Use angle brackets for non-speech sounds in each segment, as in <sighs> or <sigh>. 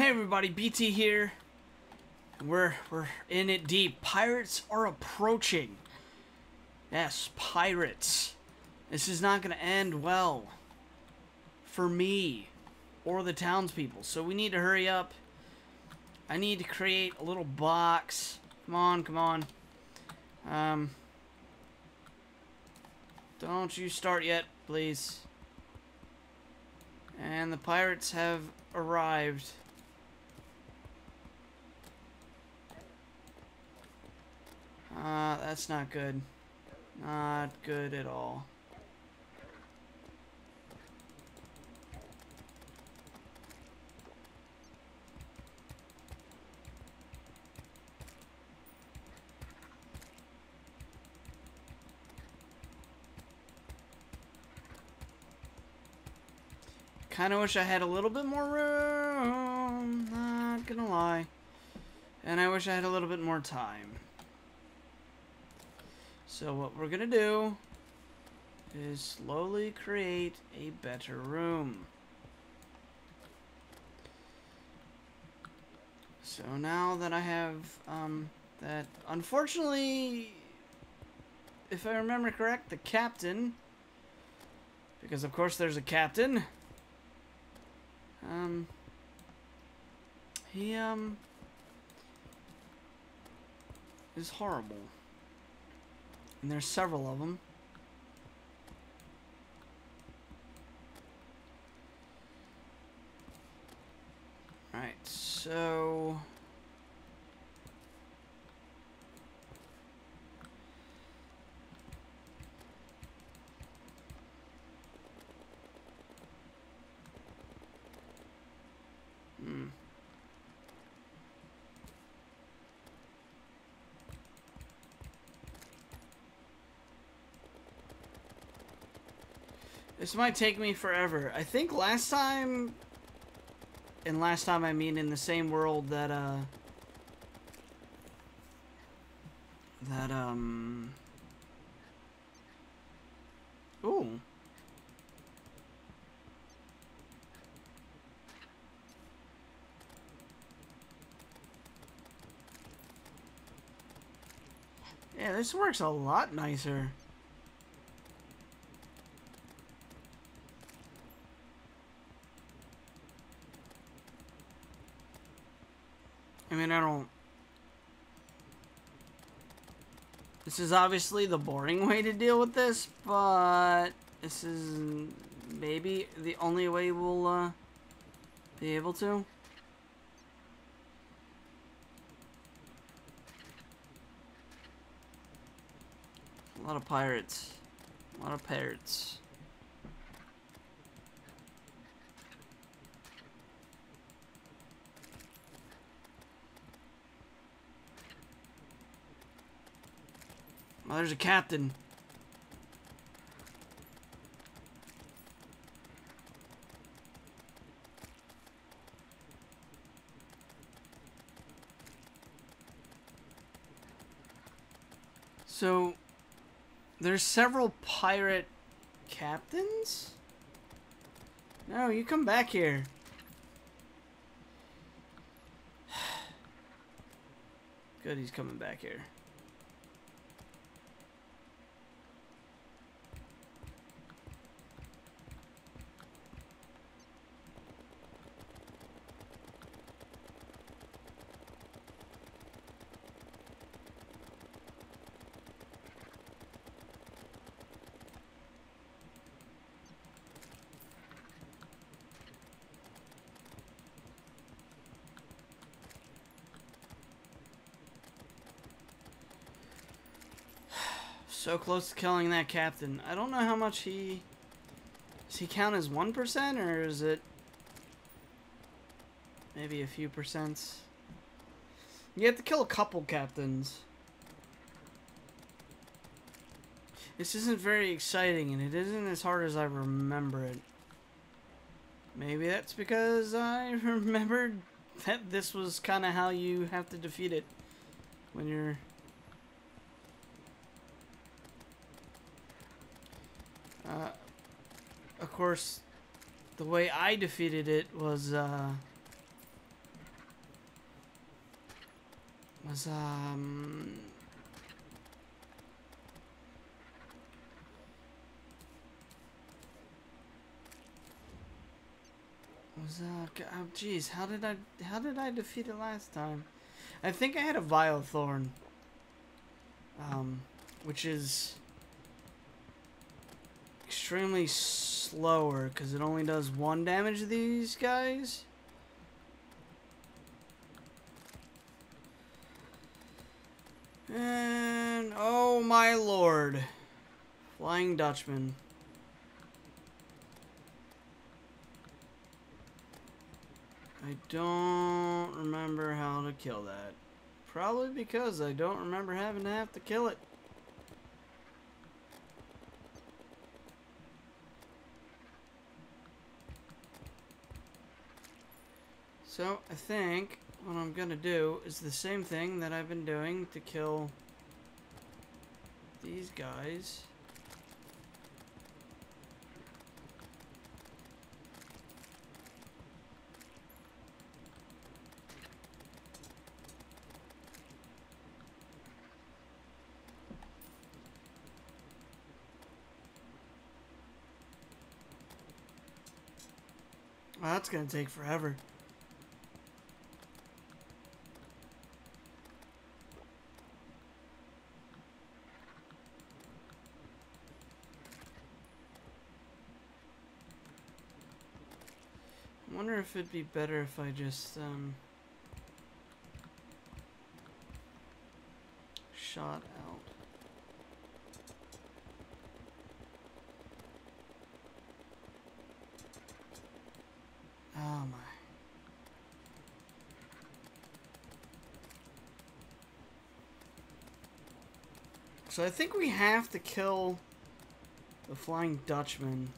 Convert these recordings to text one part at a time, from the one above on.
Hey everybody, BT here. We're we're in it deep. Pirates are approaching. Yes, pirates. This is not gonna end well for me or the townspeople. So we need to hurry up. I need to create a little box. Come on, come on. Um Don't you start yet, please. And the pirates have arrived. Uh, that's not good. Not good at all. Kind of wish I had a little bit more room. Not gonna lie. And I wish I had a little bit more time. So what we're gonna do is slowly create a better room. So now that I have um, that, unfortunately, if I remember correct, the captain, because of course there's a captain, um, he um is horrible. And there's several of them. Alright, so... This might take me forever. I think last time, and last time I mean in the same world that, uh, that, um, ooh. Yeah, this works a lot nicer. I mean, I don't... This is obviously the boring <laughs> way to deal with this, but this is maybe the only way we'll uh, be able to. A lot of pirates. A lot of pirates. Oh, there's a captain. So, there's several pirate captains? No, you come back here. <sighs> Good, he's coming back here. So close to killing that captain. I don't know how much he... Does he count as 1% or is it... Maybe a few percents? You have to kill a couple captains. This isn't very exciting and it isn't as hard as I remember it. Maybe that's because I <laughs> remembered that this was kind of how you have to defeat it when you're of course, the way I defeated it was, uh, was, um, was, uh, oh, geez, how did I, how did I defeat it last time? I think I had a Vile Thorn, um, which is, extremely slower because it only does one damage to these guys. And oh my lord. Flying Dutchman. I don't remember how to kill that. Probably because I don't remember having to have to kill it. So, I think what I'm gonna do is the same thing that I've been doing to kill these guys. Well, that's gonna take forever. I wonder if it'd be better if I just, um, shot out. Oh my. So I think we have to kill the Flying Dutchman.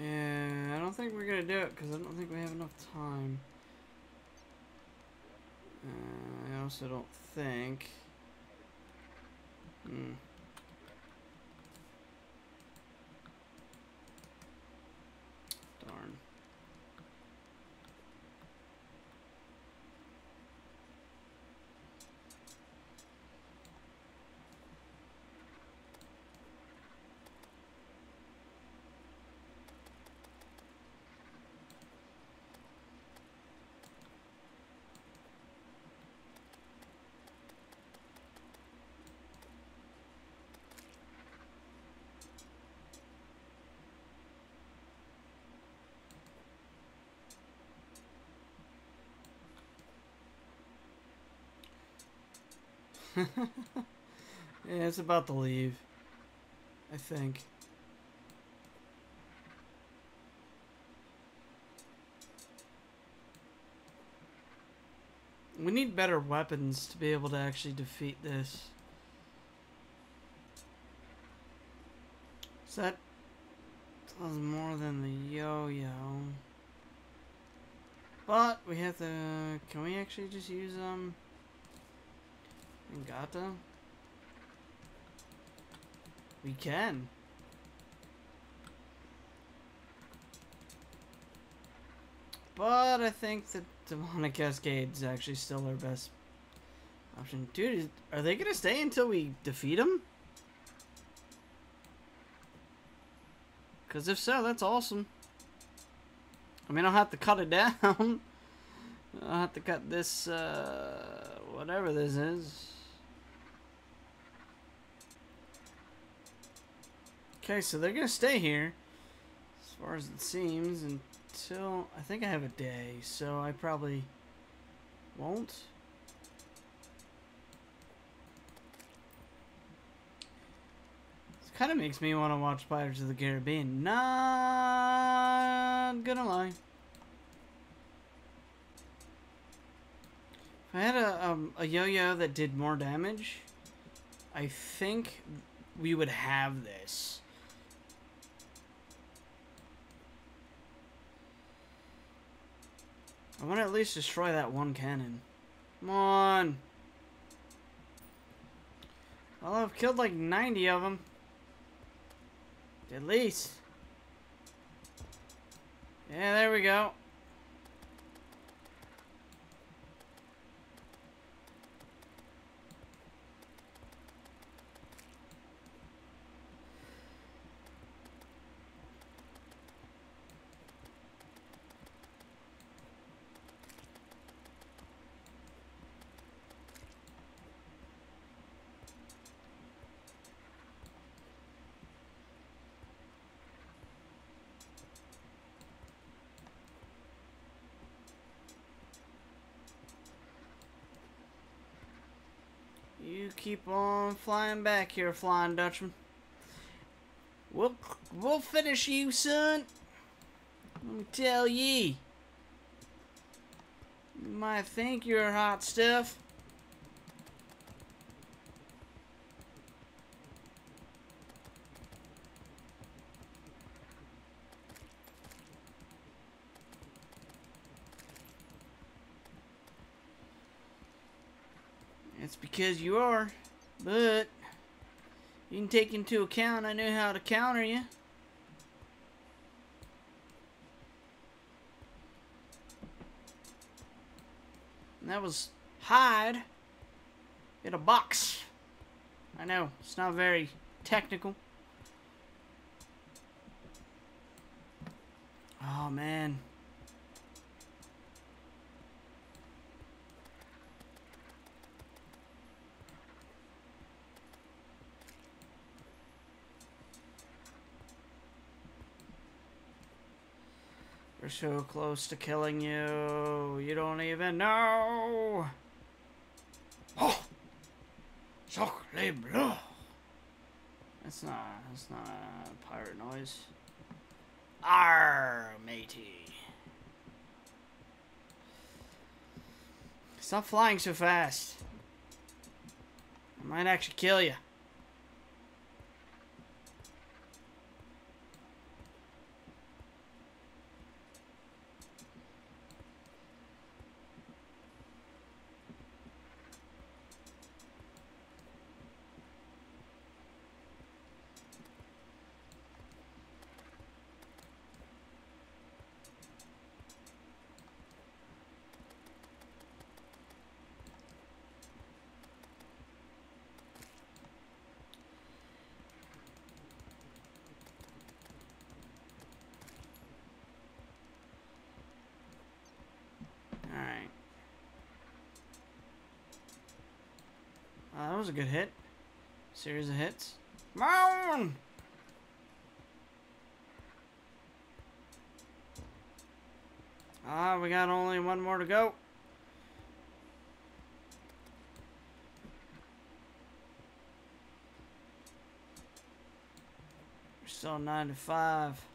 Yeah, I we're gonna do it because I don't think we have enough time. Uh, I also don't think. Hmm. <laughs> yeah, it's about to leave. I think. We need better weapons to be able to actually defeat this. So that does more than the yo-yo. But we have to... Can we actually just use, um... Ngata? We can. But I think that Demonic Cascade is actually still our best option. Dude, are they going to stay until we defeat them? Because if so, that's awesome. I mean, I'll have to cut it <laughs> down. I'll have to cut this, uh, whatever this is. Okay, so they're gonna stay here, as far as it seems, until I think I have a day, so I probably won't. This kind of makes me want to watch Pirates of the Caribbean. Not gonna lie. If I had a, um, a yo-yo that did more damage, I think we would have this. I want to at least destroy that one cannon. Come on. Well, I've killed like 90 of them. At least. Yeah, there we go. Keep on flying back here, Flying Dutchman. We'll, we'll finish you, son. Let me tell ye. You might think you're hot stuff. It's because you are, but you can take into account I knew how to counter you. And that was hide in a box. I know, it's not very technical. Oh man. We're so close to killing you. You don't even know. Oh, sacre bleu. That's not. That's not a pirate noise. Arr, matey. Stop flying so fast. I might actually kill you. Alright. Uh, that was a good hit. Series of hits. Ah, we got only one more to go. We're still 95. Come on,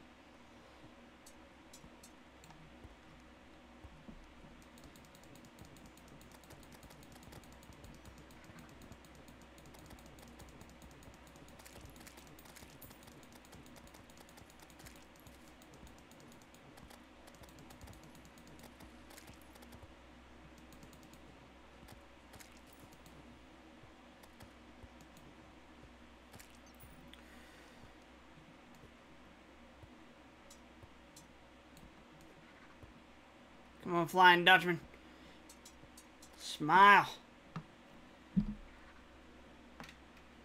Flying Dutchman. Smile.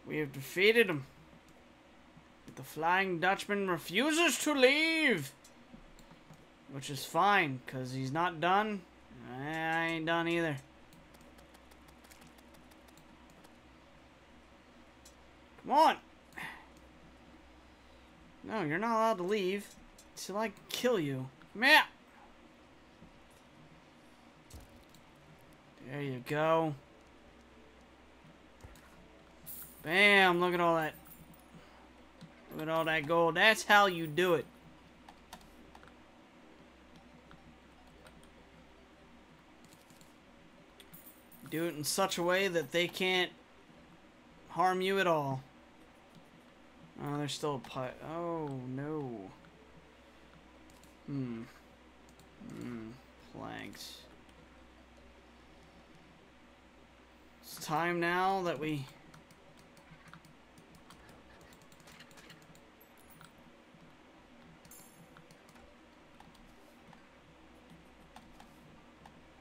We have defeated him. But the Flying Dutchman refuses to leave. Which is fine, because he's not done. I ain't done either. Come on. No, you're not allowed to leave. Till I kill you. Come here. There you go. Bam, look at all that. Look at all that gold. That's how you do it. Do it in such a way that they can't harm you at all. Oh, there's still a pi- Oh, no. Hmm. Hmm. Planks. It's time now that we...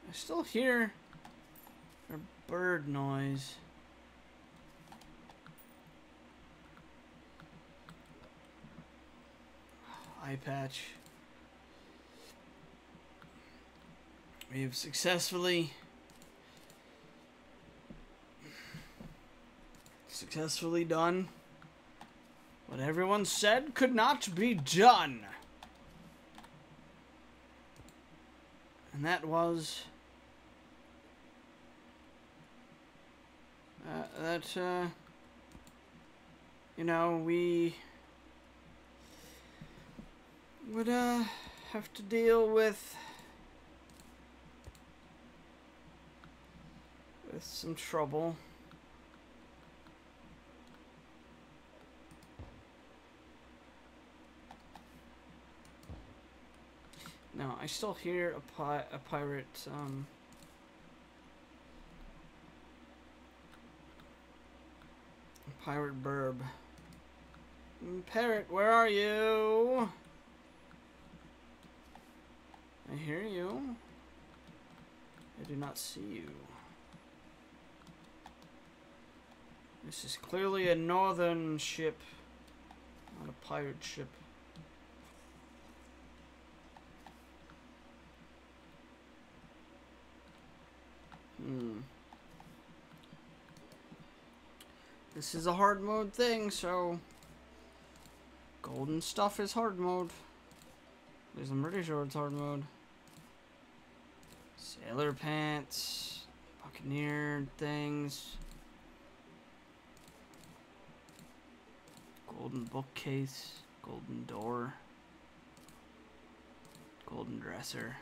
I still hear a bird noise. <sighs> Eye patch. We have successfully successfully done what everyone said could not be done. And that was uh, that uh, you know we would uh have to deal with with some trouble. No, I still hear a pi a pirate um a pirate burb. Mm, Parrot, where are you? I hear you. I do not see you. This is clearly a northern ship, not a pirate ship. Hmm. This is a hard mode thing, so golden stuff is hard mode. At least I'm pretty sure it's hard mode. Sailor pants, buccaneer things. Golden bookcase, golden door, golden dresser,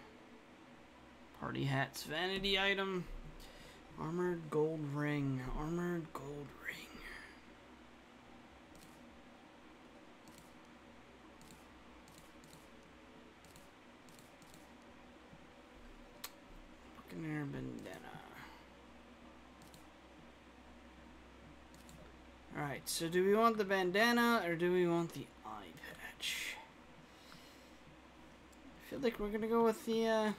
party hats, vanity item, armored gold ring, armored gold ring. Buccaneer bandana. Alright, so do we want the bandana or do we want the eye patch? I feel like we're gonna go with the, uh,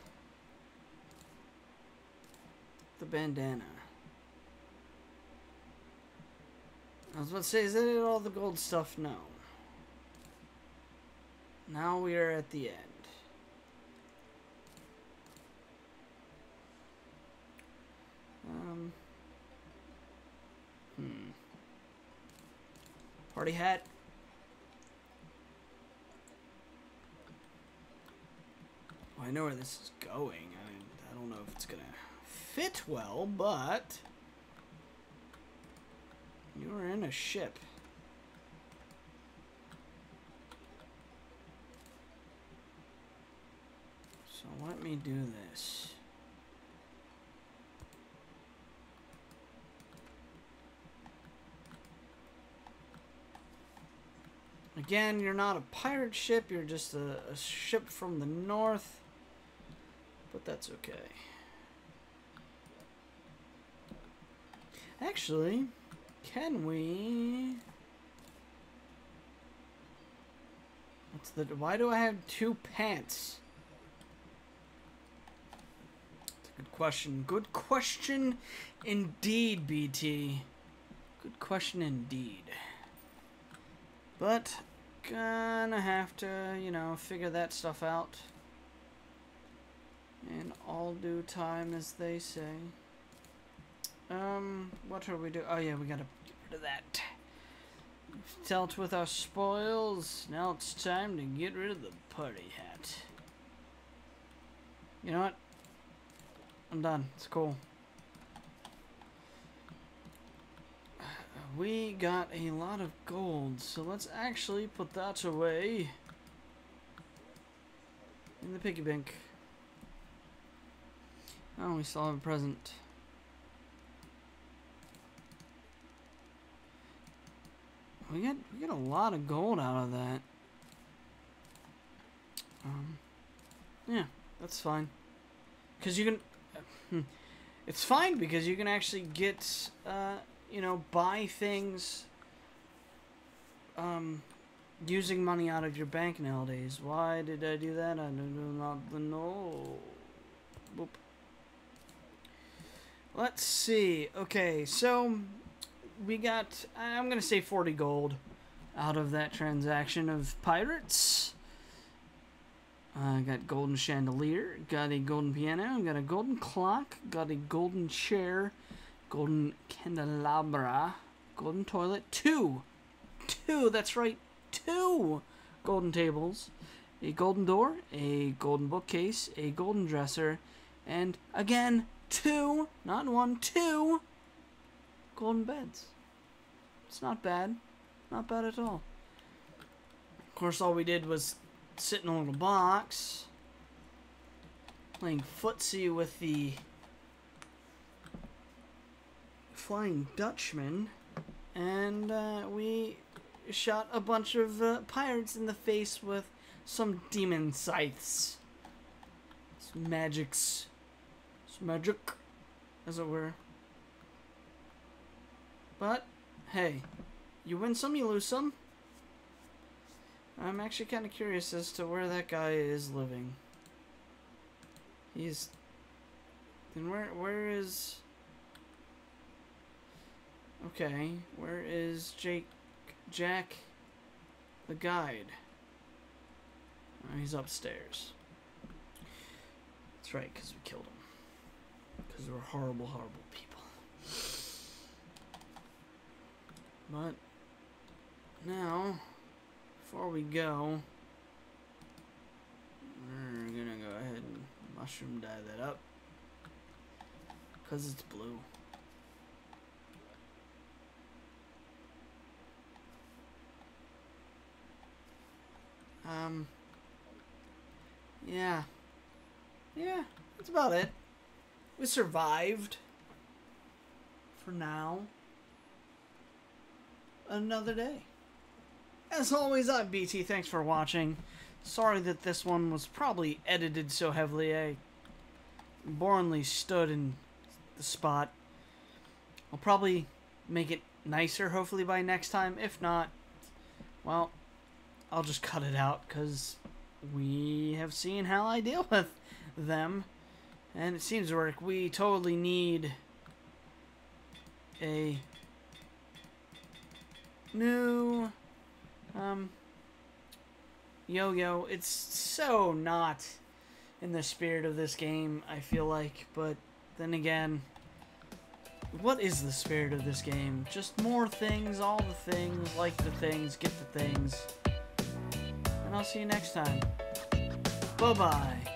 the bandana. I was about to say, is that it all the gold stuff? No. Now we are at the end. Um. Hmm. Party hat. I know where this is going. I, I don't know if it's gonna fit well, but you're in a ship. So let me do this. Again, you're not a pirate ship, you're just a, a ship from the north. But that's okay. Actually, can we... What's the... Why do I have two pants? That's a good question. Good question indeed, BT. Good question indeed. But, gonna have to, you know, figure that stuff out. In all due time, as they say. Um, what are we doing? Oh yeah, we gotta get rid of that. We've Dealt with our spoils. Now it's time to get rid of the party hat. You know what? I'm done. It's cool. We got a lot of gold, so let's actually put that away in the piggy bank. Oh, we still have a present. We get we get a lot of gold out of that. Um, yeah, that's fine. Cause you can, hmm, it's fine because you can actually get, uh, you know, buy things. Um, using money out of your bank nowadays. Why did I do that? I do not know. Boop. Let's see. Okay, so we got, I'm going to say 40 gold out of that transaction of pirates. I uh, got golden chandelier, got a golden piano, got a golden clock, got a golden chair, golden candelabra, golden toilet, two, two, that's right, two golden tables, a golden door, a golden bookcase, a golden dresser, and again, two, not one, two golden beds. It's not bad. Not bad at all. Of course, all we did was sit in a little box, playing footsie with the Flying Dutchman, and uh, we shot a bunch of uh, pirates in the face with some demon scythes. Some magics. Some magic, as it were. But, hey, you win some, you lose some. I'm actually kind of curious as to where that guy is living. He's... Then where, where is... Okay, where is Jake... Jack... The guide? Oh, he's upstairs. That's right, because we killed him. Because we're horrible, horrible people. But... Now... Before we go... We're gonna go ahead and mushroom dye that up. Because it's blue. Um, yeah. Yeah, that's about it. We survived. For now. Another day. As always, I'm BT. Thanks for watching. Sorry that this one was probably edited so heavily. I boringly stood in the spot. I'll probably make it nicer, hopefully, by next time. If not, well, I'll just cut it out because we have seen how I deal <laughs> with them. And it seems to work. We totally need a new um yo-yo. It's so not in the spirit of this game, I feel like, but then again, what is the spirit of this game? Just more things, all the things, like the things, get the things and I'll see you next time. Bye-bye.